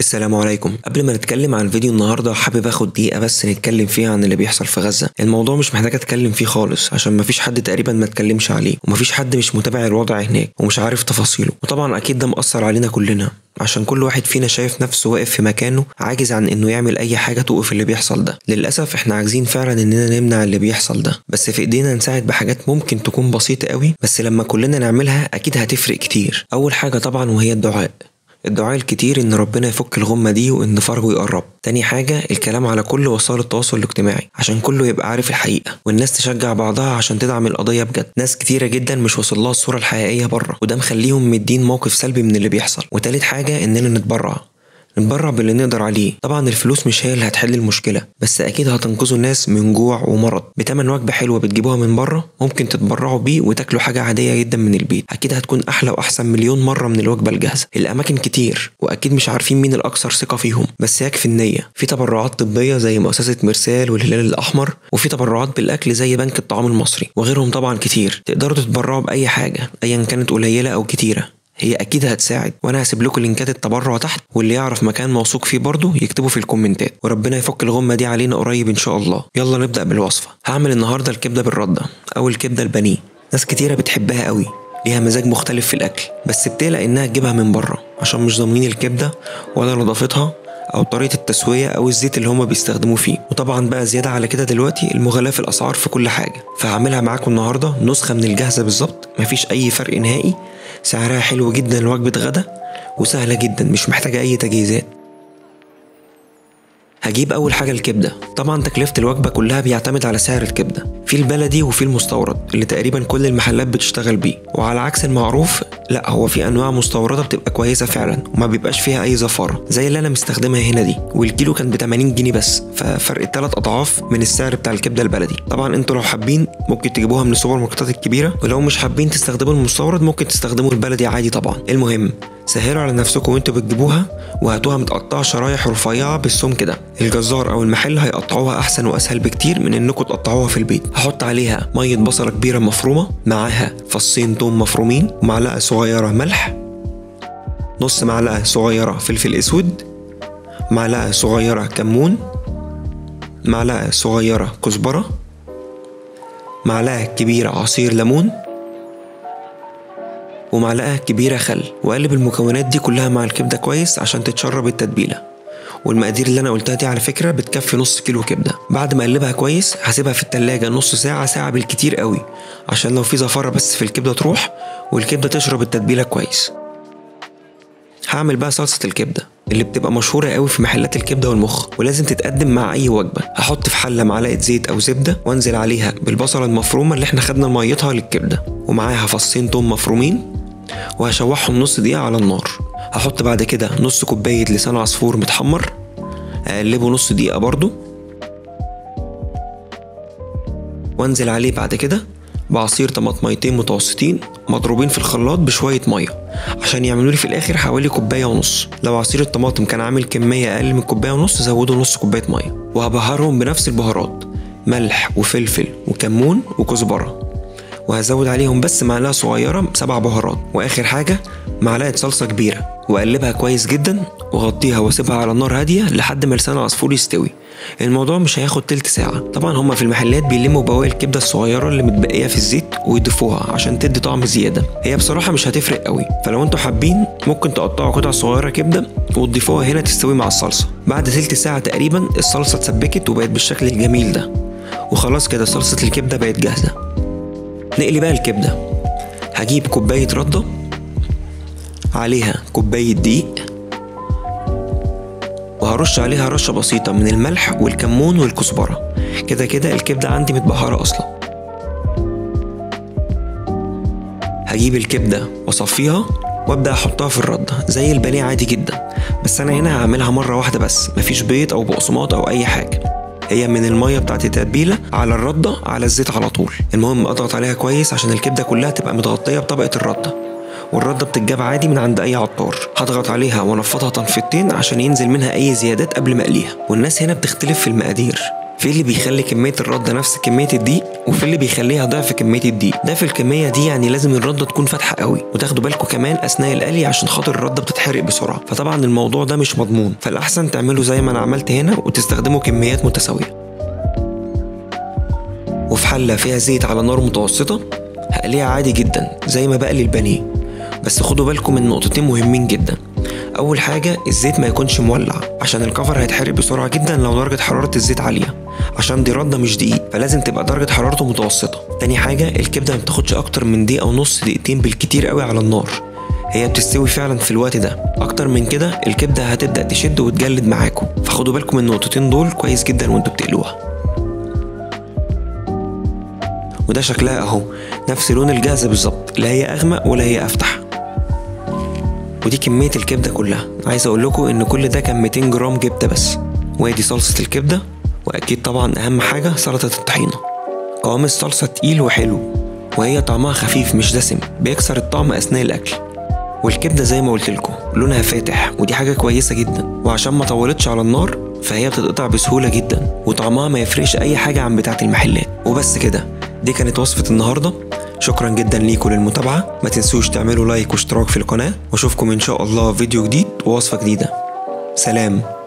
السلام عليكم. قبل ما نتكلم عن فيديو النهارده حابب آخد دقيقة بس نتكلم فيها عن اللي بيحصل في غزة. الموضوع مش محتاج أتكلم فيه خالص عشان مفيش حد تقريبا ما اتكلمش عليه ومفيش حد مش متابع الوضع هناك ومش عارف تفاصيله. وطبعا أكيد ده مأثر علينا كلنا عشان كل واحد فينا شايف نفسه واقف في مكانه عاجز عن إنه يعمل أي حاجة توقف اللي بيحصل ده. للأسف إحنا عاجزين فعلا إننا نمنع اللي بيحصل ده. بس في إيدينا نساعد بحاجات ممكن تكون بسيطة قوي بس لما كلنا نعملها أكيد هتفرق كتير. أول حاجة طبعا وهي الدعاء. الدعاء الكتير إن ربنا يفك الغمة دي وإن فرجه يقرب. تاني حاجة الكلام على كل وسائل التواصل الاجتماعي عشان كله يبقى عارف الحقيقة والناس تشجع بعضها عشان تدعم القضية بجد. ناس كتيرة جدا مش واصل لها الصورة الحقيقية بره وده مخليهم مدين موقف سلبي من اللي بيحصل. وتالت حاجة إننا نتبرع. نتبرع باللي نقدر عليه. طبعا الفلوس مش هي اللي هتحل المشكلة بس أكيد هتنقذوا الناس من جوع ومرض. بتمن وجبة حلوة بتجيبوها من بره ممكن تتبرعوا بيه وتاكلوا حاجة عادية جدا من البيت. أكيد هتكون أحلى وأحسن مليون مرة من الوجبة الجاهزة. الأماكن كتير وأكيد مش عارفين مين الأكثر ثقة فيهم. بس يكفي النية. في تبرعات طبية زي مؤسسة مرسال والهلال الأحمر وفي تبرعات بالأكل زي بنك الطعام المصري وغيرهم طبعا كتير. تقدروا تتبرعوا بأي حاجة أيا كانت قليلة أو كتيرة. هي أكيد هتساعد. وأنا هسيب لكم لينكات التبرع تحت واللي يعرف مكان موثوق فيه برضه يكتبه في الكومنتات. وربنا يفك الغمة دي علينا قريب إن شاء الله. يلا نبدأ بالوصفة. هعمل النهارده الكبدة بالرده أو الكبدة البانيه. ناس كتيرة بتحبها قوي. ليها مزاج مختلف في الأكل. بس بتقلق إنها تجيبها من بره عشان مش ضامنين الكبدة ولا نظافتها أو طريقة التسوية أو الزيت اللي هما بيستخدموه فيه. وطبعا بقى زيادة على كده دلوقتي المغالاه في الأسعار في كل حاجة. فهعملها معاكم النهارده نسخة من الجاهزة بالظبط. مفيش أي فرق نهائي. سعرها حلو جدا لوجبة غدا وسهلة جدا مش محتاجة أي تجهيزات. هجيب أول حاجة الكبدة. طبعا تكلفة الوجبة كلها بيعتمد على سعر الكبدة. في البلدي وفي المستورد اللي تقريبا كل المحلات بتشتغل بيه. وعلى عكس المعروف لا هو في أنواع مستوردة بتبقى كويسة فعلا وما بيبقاش فيها أي زفارة زي اللي أنا مستخدمها هنا دي. والكيلو كان ب 80 جنيه بس ففرق ثلاث أضعاف من السعر بتاع الكبدة البلدي. طبعا أنتوا لو حابين ممكن تجيبوها من السوبر ماركتات الكبيرة ولو مش حابين تستخدموا المستورد ممكن تستخدموا البلدي عادي طبعا. المهم سهلوا على نفسكم وأنتوا بتجيبوها وهاتوها متقطعة شرايح رفيعة بالسم كده الجزار أو المحل هيقطعوها أحسن وأسهل بكتير من إنكم تقطعوها في البيت. هحط عليها مية بصلة كبيرة مفرومة معاها فصين توم مفرومين ومعلقة صغيرة ملح نص معلقة صغيرة فلفل أسود معلقة صغيرة كمون معلقة صغيرة كزبرة معلقة كبيرة عصير ليمون ومعلقة كبيرة خل. وقلب المكونات دي كلها مع الكبدة كويس عشان تتشرب التتبيلة. والمقادير اللي أنا قلتها دي على فكرة بتكفي نص كيلو كبدة. بعد ما أقلبها كويس هسيبها في التلاجة نص ساعة ساعة بالكتير قوي عشان لو في زفارة بس في الكبدة تروح والكبدة تشرب التتبيلة كويس. هعمل بقى صلصة الكبدة اللي بتبقى مشهورة قوي في محلات الكبدة والمخ ولازم تتقدم مع أي وجبة. هحط في حلة معلقة زيت أو زبدة وأنزل عليها بالبصلة المفرومة اللي إحنا خدنا ميتها للكبدة ومعاها فصين توم مفرومين وهشوحهم نص دقيقة على النار. هحط بعد كده نص كوباية لسان عصفور متحمر أقلبه نص دقيقة برضو. وأنزل عليه بعد كده بعصير طماطميتين متوسطين مضروبين في الخلاط بشوية مية. عشان يعملوا لي في الآخر حوالي كوباية ونص. لو عصير الطماطم كان عامل كمية أقل من كوباية ونص زودوا نص كوباية مية. وهبهرهم بنفس البهارات ملح وفلفل وكمون وكزبرة. وهزود عليهم بس معلقة صغيرة سبع بهارات. وآخر حاجة معلقة صلصة كبيرة. وأقلبها كويس جدا وأغطيها وأسيبها على نار هادية لحد ما لسان العصفور يستوي. الموضوع مش هياخد تلت ساعة. طبعا هما في المحلات بيلموا بواقي الكبدة الصغيرة اللي متبقية في الزيت ويضيفوها عشان تدي طعم زيادة. هي بصراحة مش هتفرق قوي. فلو أنتوا حابين ممكن تقطعوا قطع صغيرة كبدة وتضيفوها هنا تستوي مع الصلصة. بعد تلت ساعة تقريبا الصلصة اتسبكت وبقت بالشكل الجميل ده. وخلاص كده صلصة الكبدة بقت جاهزة. نقلي بقى الكبدة. هجيب كوباية ردة عليها كوباية دقيق وهرش عليها رشة بسيطة من الملح والكمون والكزبرة. كده كده الكبدة عندي متبهرة أصلا. هجيب الكبدة وأصفيها وأبدأ أحطها في الرده زي البانيه عادي جدا. بس أنا هنا هعملها مرة واحدة بس مفيش بيض أو بقسماط أو أي حاجة. هي من المية بتاعت التتبيلة على الردة على الزيت على طول. المهم أضغط عليها كويس عشان الكبدة كلها تبقى متغطية بطبقة الردة. والردة بتتجاب عادي من عند أي عطار. هضغط عليها وأنفضها تنفيضتين عشان ينزل منها أي زيادات قبل ما أقليها. والناس هنا بتختلف في المقادير. في اللي بيخلي كمية الرده نفس كمية الدقيق وفي اللي بيخليها ضعف كمية الدقيق ده في الكمية دي يعني لازم الرده تكون فاتحة قوي وتاخدوا بالكم كمان أثناء القلي عشان خاطر الرده بتتحرق بسرعة. فطبعا الموضوع ده مش مضمون. فالأحسن تعملوا زي ما أنا عملت هنا وتستخدموا كميات متساوية. وفي حلة فيها زيت على نار متوسطة هقليها عادي جدا زي ما بقلي البانيه. بس خدوا بالكم من نقطتين مهمين جدا. أول حاجة الزيت ما يكونش مولع عشان الكفر هيتحرق بسرعة جدا لو درجة حرارة الزيت عالية عشان دي ردة مش دقيق فلازم تبقى درجة حرارته متوسطة. تاني حاجة الكبدة ما بتاخدش أكتر من دقيقة ونص دقيقتين بالكتير قوي على النار. هي بتستوي فعلا في الوقت ده. أكتر من كده الكبدة هتبدأ تشد وتجلد معاكم. فخدوا بالكم من النقطتين دول كويس جدا وانتوا بتقلوها. وده شكلها أهو نفس لون الجاهزة بالظبط لا هي أغمق ولا هي أفتح. ودي كمية الكبدة كلها. عايز أقول لكم إن كل ده كان 200 جرام كبدة بس. وأدي صلصة الكبدة وأكيد طبعا أهم حاجة سلطة الطحينة. قوام الصلصة تقيل وحلو وهي طعمها خفيف مش دسم بيكسر الطعم أثناء الأكل. والكبدة زي ما قلت لكم لونها فاتح ودي حاجة كويسة جدا. وعشان ما طولتش على النار فهي بتتقطع بسهولة جدا وطعمها ما يفرقش أي حاجة عن بتاعة المحلات. وبس كده دي كانت وصفة النهارده. شكرا جدا ليكم للمتابعة. ما تنسوش تعملوا لايك واشتراك في القناة. وأشوفكم إن شاء الله في فيديو جديد ووصفة جديدة. سلام.